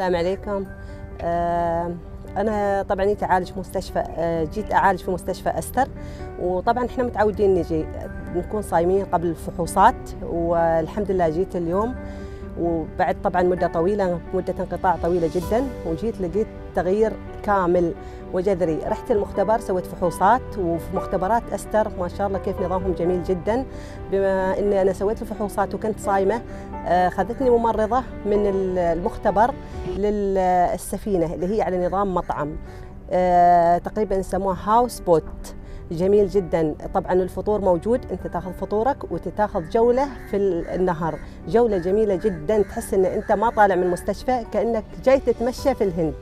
السلام عليكم. آه، أنا طبعا جيت أعالج في مستشفى آه، جيت أعالج في مستشفى أستر وطبعا إحنا متعودين نجي نكون صايمين قبل الفحوصات والحمد لله جيت اليوم. وبعد طبعا مدة طويلة مدة انقطاع طويلة جدا وجيت لقيت تغيير كامل. وجذري رحت المختبر سويت فحوصات وفي مختبرات أستر ما شاء الله كيف نظامهم جميل جدا. بما أني أنا سويت الفحوصات وكنت صايمة آه، خذتني ممرضة من المختبر للسفينة اللي هي على نظام مطعم آه، تقريبا يسموها houseboat. جميل جدا. طبعا الفطور موجود أنت تأخذ فطورك وتتأخذ جولة في النهر جولة جميلة جدا تحس إن أنت ما طالع من المستشفى كأنك جاي تتمشى في الهند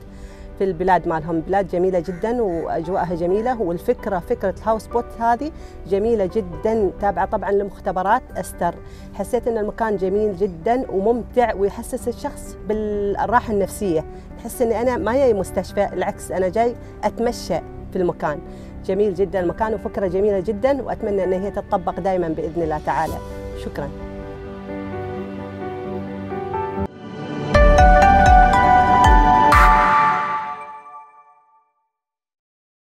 في البلاد مالهم. بلاد جميلة جدا وأجواءها جميلة والفكرة فكرة ال houseboat هذه جميلة جدا. تابعة طبعا لمختبرات أستر. حسيت أن المكان جميل جدا وممتع ويحسس الشخص بالراحة النفسية. تحس أني أنا ما جاي مستشفى العكس أنا جاي أتمشى. في المكان. جميل جدا. المكان وفكرة جميلة جدا وأتمنى أن هي تتطبق دائما بإذن الله تعالى. شكراً.